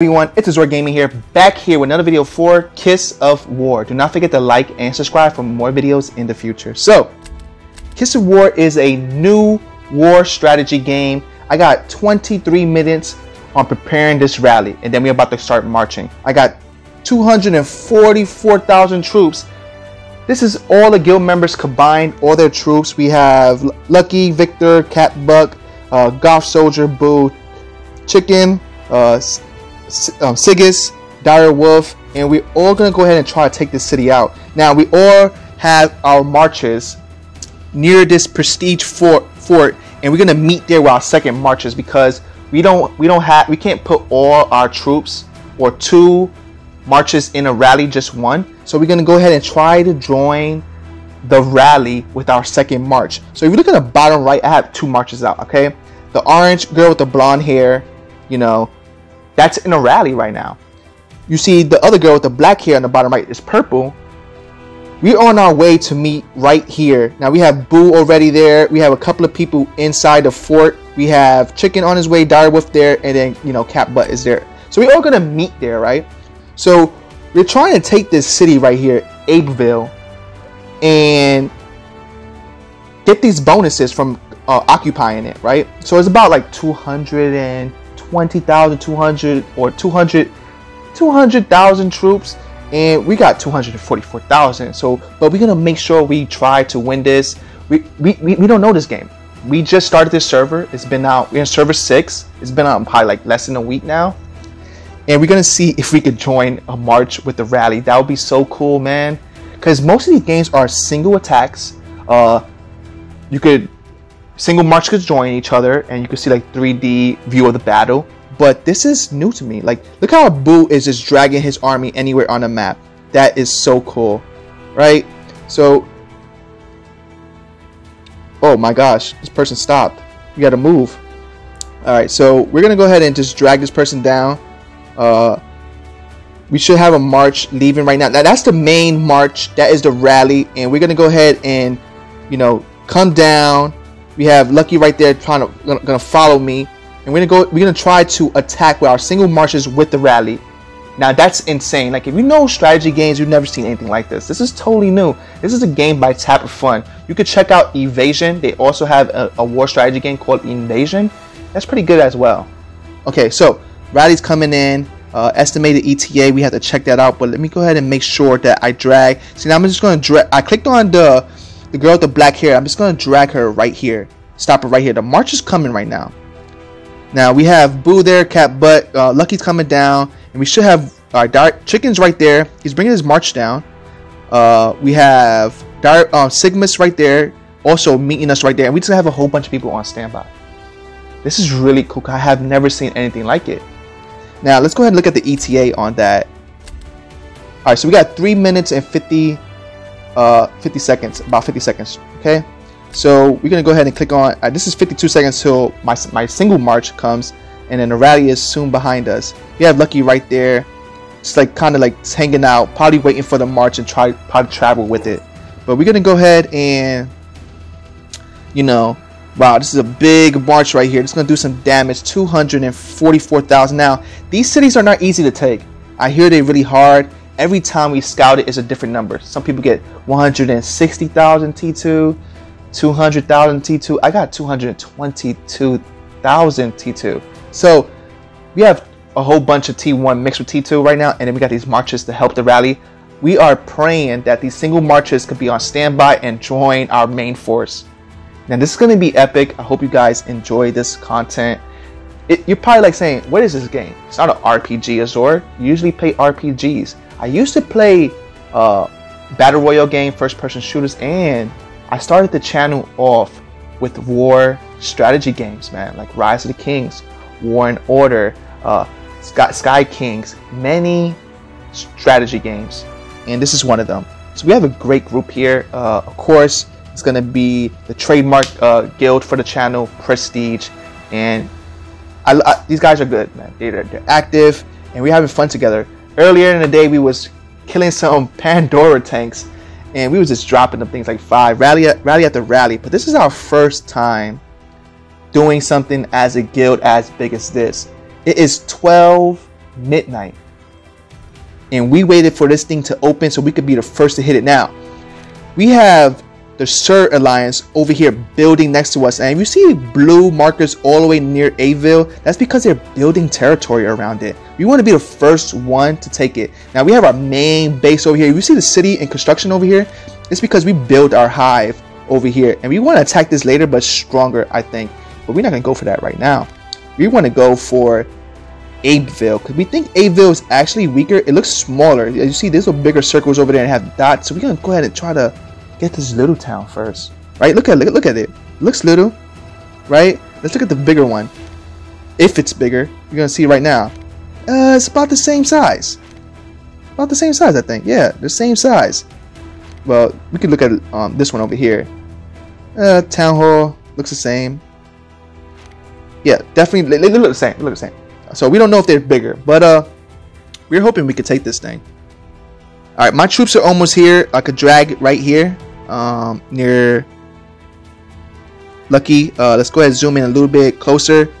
everyone, it's Azor Gaming here, back here with another video for Kiss of War. Do not forget to like and subscribe for more videos in the future. So, Kiss of War is a new war strategy game. I got 23 minutes on preparing this rally, and then we're about to start marching. I got 244,000 troops. This is all the guild members combined, all their troops. We have Lucky, Victor, Cat Buck, uh, Goth Soldier, Boo, Chicken, uh, um, Sigis, Dire Wolf, and we're all gonna go ahead and try to take this city out. Now we all have our marches near this prestige fort, fort, and we're gonna meet there with our second marches because we don't we don't have we can't put all our troops or two marches in a rally, just one. So we're gonna go ahead and try to join the rally with our second march. So if you look at the bottom right, I have two marches out. Okay, the orange girl with the blonde hair, you know, that's in a rally right now. You see the other girl with the black hair on the bottom right is purple. We're on our way to meet right here. Now we have Boo already there. We have a couple of people inside the fort. We have Chicken on his way, Direwolf there, and then you know Cat Butt is there. So we're all gonna meet there, right? So we're trying to take this city right here, Abbeville, and get these bonuses from uh, occupying it, right? So it's about like 200 and 20,200 or 200 200,000 troops and we got 244,000 so but we're gonna make sure we try to win this. We, we, we, don't know this game. We just started this server. It's been out. We're in server 6 it's been out probably like less than a week now. And we're gonna see if we could join a march with the rally. That would be so cool man. Because most of these games are single attacks. Uh you could single march could join each other and you could see like 3D view of the battle. But this is new to me. Like, look how Boo is just dragging his army anywhere on the map. That is so cool, right? So, oh my gosh, this person stopped. You gotta move. All right, so we're gonna go ahead and just drag this person down. Uh, we should have a march leaving right now. Now that's the main march. That is the rally, and we're gonna go ahead and, you know, come down we have Lucky right there trying to gonna, gonna follow me, and we're gonna go. We're gonna try to attack with our single marches with the rally. Now that's insane. Like if you know strategy games, you've never seen anything like this. This is totally new. This is a game by Tap4Fun. You could check out Evasion. They also have a, a war strategy game called Invasion. That's pretty good as well. Okay, so rally's coming in. Uh, estimated ETA, we have to check that out. But let me go ahead and make sure that I drag. See, now I'm just to drag. I clicked on the the girl with the black hair. I'm just gonna drag her right here. Stop her right here. The march is coming right now. Now we have Boo there, Cat Butt. Uh, Lucky's coming down, and we should have our Dark Chicken's right there. He's bringing his march down. Uh, we have Dark uh, Sigmas right there, also meeting us right there, and we just have a whole bunch of people on standby. This is really cool. I have never seen anything like it. Now let's go ahead and look at the ETA on that. All right, so we got three minutes and 50 uh, 50 seconds, about 50 seconds. Okay, so we're gonna go ahead and click on. Uh, this is 52 seconds till my my single march comes, and then the rally is soon behind us. We have Lucky right there, just like kind of like hanging out, probably waiting for the march and try probably travel with it. But we're gonna go ahead and, you know, wow, this is a big march right here. It's gonna do some damage. 244,000. Now these cities are not easy to take. I hear they're really hard every time we scout it is a different number. Some people get 160,000 T2, 200,000 T2. I got 222,000 T2. So we have a whole bunch of T1 mixed with T2 right now, and then we got these marches to help the rally. We are praying that these single marches could be on standby and join our main force. Now this is going to be epic. I hope you guys enjoy this content. It, you're probably like saying, what is this game? It's not an RPG, Azor. You usually play RPGs. I used to play uh, battle royale game, first person shooters, and I started the channel off with war strategy games, man, like Rise of the Kings, War and Order, uh, Sky, Sky Kings, many strategy games, and this is one of them. So we have a great group here. Uh, of course, it's gonna be the trademark uh, guild for the channel, Prestige, and I, I, these guys are good, man. They're, they're active, and we're having fun together earlier in the day we was killing some Pandora tanks and we was just dropping them things like five rally rally after rally. But this is our first time doing something as a guild as big as this. It is 12 midnight. And we waited for this thing to open so we could be the first to hit it now. We have the Sur Alliance over here building next to us. And if you see blue markers all the way near Aville, that's because they're building territory around it. We want to be the first one to take it. Now we have our main base over here. You see the city in construction over here? It's because we built our hive over here. And we want to attack this later, but stronger, I think. But we're not going to go for that right now. We want to go for Aville because we think Aville is actually weaker. It looks smaller. As you see, there's some bigger circles over there and have dots. So we're going to go ahead and try to get this little town first, right? Look at look, look at it. looks little, right? Let's look at the bigger one. If it's bigger, you're gonna see right now. Uh, it's about the same size. About the same size, I think. Yeah, the same size. Well, we can look at um, this one over here. Uh, town hall looks the same. Yeah, definitely. They look the same. They look the same. So we don't know if they're bigger, but uh, we're hoping we could take this thing. All right, my troops are almost here. I could drag right here um, near Lucky. Uh, let's go ahead and zoom in a little bit closer.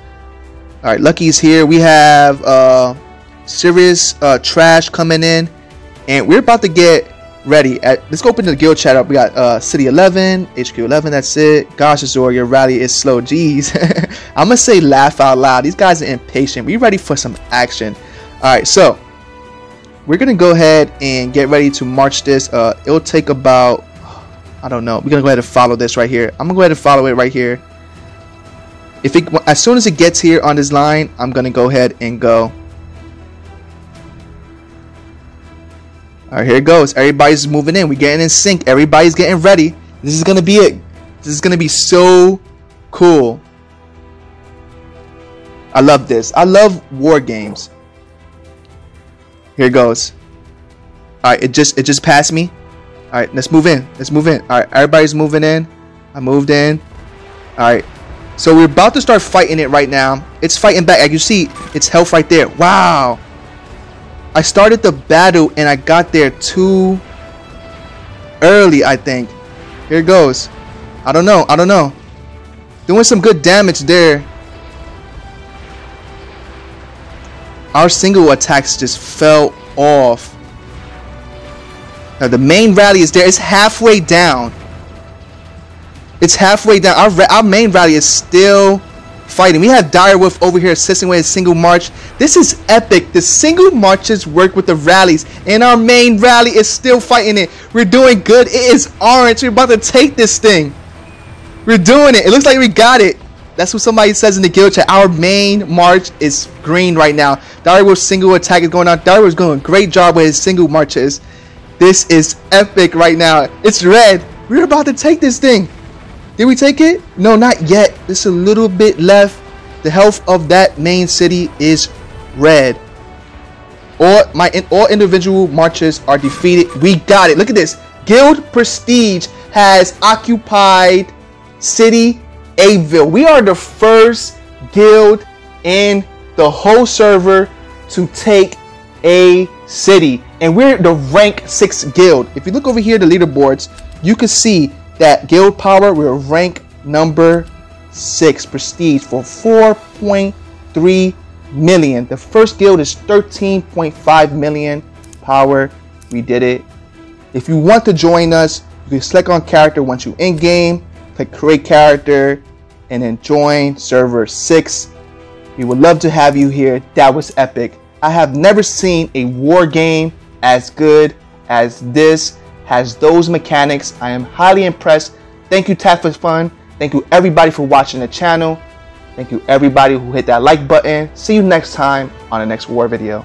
All right, Lucky's here. We have uh, serious uh, trash coming in, and we're about to get ready. At, let's go open the guild chat up. We got uh, City 11, HQ 11. That's it. Gosh, Azor, your rally is slow. Jeez, I'm gonna say laugh out loud. These guys are impatient. We ready for some action. All right, so we're gonna go ahead and get ready to march this. Uh, it'll take about I don't know. We're gonna go ahead and follow this right here. I'm gonna go ahead and follow it right here. If it, as soon as it gets here on this line, I'm gonna go ahead and go. All right, here it goes. Everybody's moving in. We're getting in sync. Everybody's getting ready. This is gonna be it. This is gonna be so cool. I love this. I love war games. Here it goes. All right, it just it just passed me. All right, let's move in. Let's move in. All right, everybody's moving in. I moved in. All right. So we're about to start fighting it right now. It's fighting back. As you see, it's health right there. Wow. I started the battle and I got there too early, I think. Here it goes. I don't know. I don't know. Doing some good damage there. Our single attacks just fell off. Now the main rally is there. It's halfway down. It's halfway down. Our, our main rally is still fighting. We have Direwolf over here assisting with a single march. This is epic. The single marches work with the rallies. And our main rally is still fighting it. We're doing good. It is orange. We're about to take this thing. We're doing it. It looks like we got it. That's what somebody says in the guild chat. Our main march is green right now. Direwolf's single attack is going on. Direwolf's doing a great job with his single marches. This is epic right now. It's red. We're about to take this thing. Did we take it? No, not yet. There's a little bit left. The health of that main city is red. All my all individual marches are defeated. We got it. Look at this. Guild Prestige has occupied City Aville. We are the first guild in the whole server to take a city and we're the rank 6 guild. If you look over here the leaderboards, you can see that guild power, we're rank number 6 prestige for 4.3 million. The first guild is 13.5 million power. We did it. If you want to join us, you can select on character once you in game, click create character, and then join server 6. We would love to have you here. That was epic. I have never seen a war game as good as this, has those mechanics. I am highly impressed. Thank you, Tap Fun. Thank you, everybody, for watching the channel. Thank you, everybody who hit that like button. See you next time on the next war video.